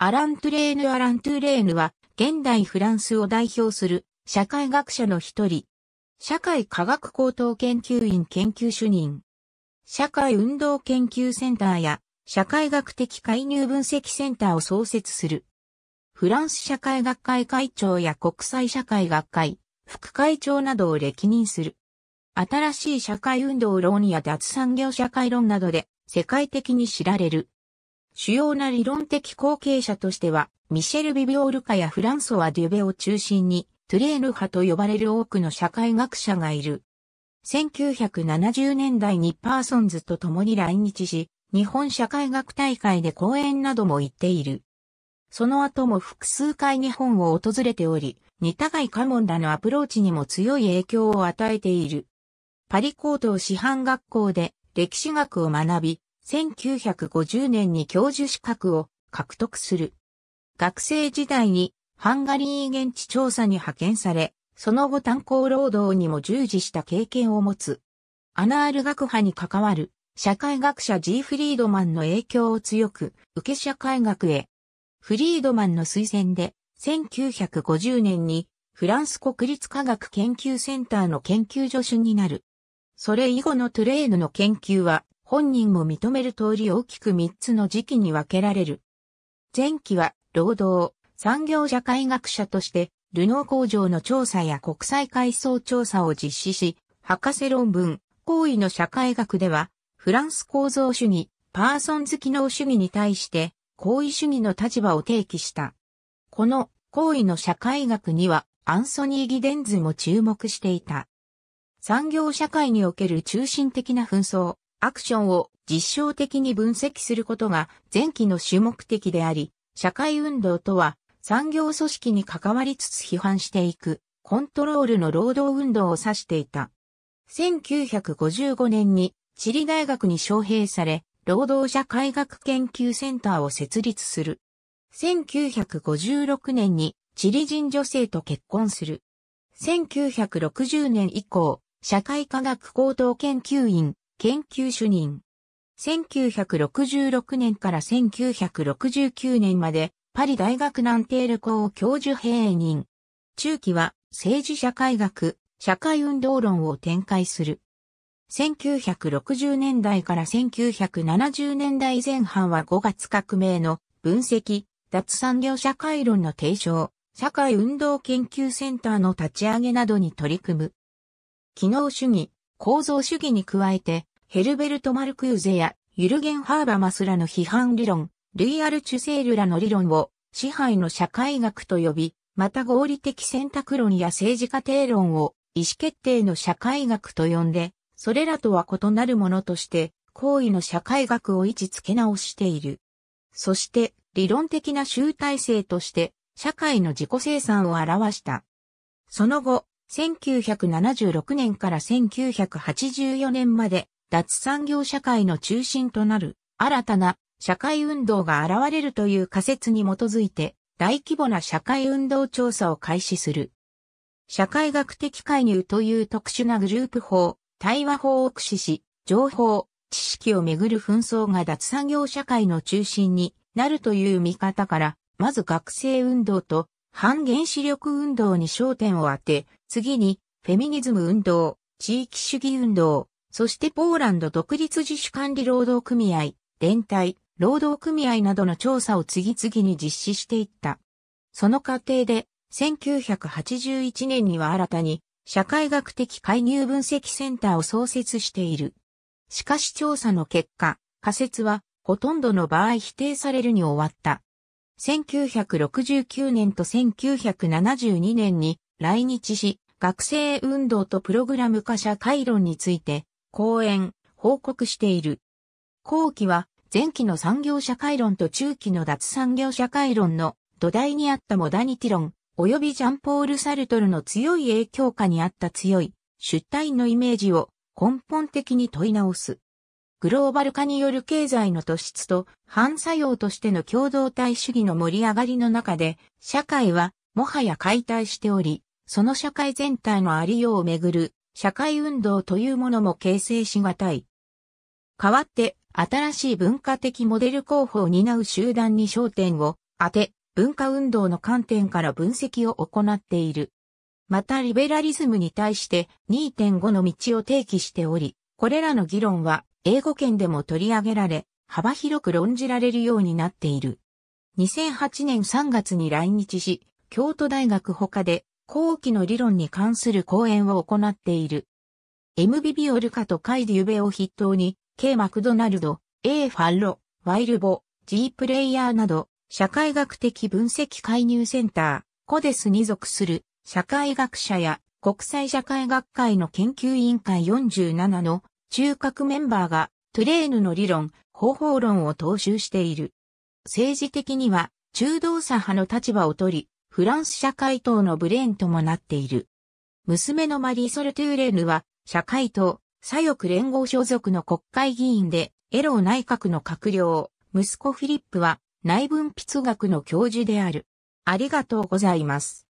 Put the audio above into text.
アラン・トゥレーヌ・アラン・トゥレーヌは、現代フランスを代表する社会学者の一人。社会科学高等研究院研究主任。社会運動研究センターや社会学的介入分析センターを創設する。フランス社会学会会長や国際社会学会、副会長などを歴任する。新しい社会運動論や脱産業社会論などで世界的に知られる。主要な理論的後継者としては、ミシェル・ヴィヴィオルカやフランソワ・デュベを中心に、トゥレーヌ派と呼ばれる多くの社会学者がいる。1970年代にパーソンズと共に来日し、日本社会学大会で講演なども行っている。その後も複数回日本を訪れており、似たがいカモンらのアプローチにも強い影響を与えている。パリ高等師範学校で歴史学を学び、1950年に教授資格を獲得する。学生時代にハンガリー現地調査に派遣され、その後炭鉱労働にも従事した経験を持つ。アナール学派に関わる社会学者 G. フリードマンの影響を強く受け社会学へ。フリードマンの推薦で1950年にフランス国立科学研究センターの研究助手になる。それ以後のトゥレーヌの研究は本人も認める通り大きく3つの時期に分けられる。前期は、労働、産業社会学者として、ルノー工場の調査や国際階層調査を実施し、博士論文、行為の社会学では、フランス構造主義、パーソンズ機能主義に対して、行為主義の立場を提起した。この行為の社会学には、アンソニー・ギデンズも注目していた。産業社会における中心的な紛争、アクションを実証的に分析することが前期の主目的であり、社会運動とは産業組織に関わりつつ批判していくコントロールの労働運動を指していた。1955年にチリ大学に招聘され、労働社会学研究センターを設立する。1956年にチリ人女性と結婚する。1960年以降、社会科学高等研究院研究主任。1966年から1969年までパリ大学ナンテール校教授併任。中期は政治社会学、社会運動論を展開する。1960年代から1970年代前半は5月革命の分析、脱産業社会論の提唱、社会運動研究センターの立ち上げなどに取り組む。機能主義、構造主義に加えて、ヘルベルト・マルクーゼやユルゲン・ハーバマスらの批判理論、ルイアル・チュセールらの理論を支配の社会学と呼び、また合理的選択論や政治家庭論を意思決定の社会学と呼んで、それらとは異なるものとして、行為の社会学を位置付け直している。そして、理論的な集大成として、社会の自己生産を表した。その後、1976年から1984年まで脱産業社会の中心となる新たな社会運動が現れるという仮説に基づいて大規模な社会運動調査を開始する。社会学的介入という特殊なグループ法、対話法を駆使し、情報、知識をめぐる紛争が脱産業社会の中心になるという見方から、まず学生運動と反原子力運動に焦点を当て、次にフェミニズム運動、地域主義運動、そしてポーランド独立自主管理労働組合、連帯、労働組合などの調査を次々に実施していった。その過程で、1981年には新たに社会学的介入分析センターを創設している。しかし調査の結果、仮説はほとんどの場合否定されるに終わった。1969年と1972年に来日し、学生運動とプログラム化社会論について講演、報告している。後期は前期の産業社会論と中期の脱産業社会論の土台にあったモダニティ論、及びジャンポール・サルトルの強い影響下にあった強い出体のイメージを根本的に問い直す。グローバル化による経済の突出と反作用としての共同体主義の盛り上がりの中で、社会はもはや解体しており、その社会全体のありようをめぐる社会運動というものも形成しがたい。代わって新しい文化的モデル候補を担う集団に焦点を当て、文化運動の観点から分析を行っている。またリベラリズムに対して2.5の道を提起しており、これらの議論は英語圏でも取り上げられ、幅広く論じられるようになっている。2008年3月に来日し、京都大学他で後期の理論に関する講演を行っている。M. ビビオルカとカイデュベを筆頭に、K. マクドナルド、A. ファッロ、ワイルボ、G. プレイヤーなど、社会学的分析介入センター、コデスに属する社会学者や国際社会学会の研究委員会47の中核メンバーがトゥレーヌの理論、方法論を踏襲している。政治的には中道左派の立場を取り、フランス社会党のブレーンともなっている。娘のマリーソル・トゥーレーヌは社会党、左翼連合所属の国会議員で、エロー内閣の閣僚、息子フィリップは内分泌学の教授である。ありがとうございます。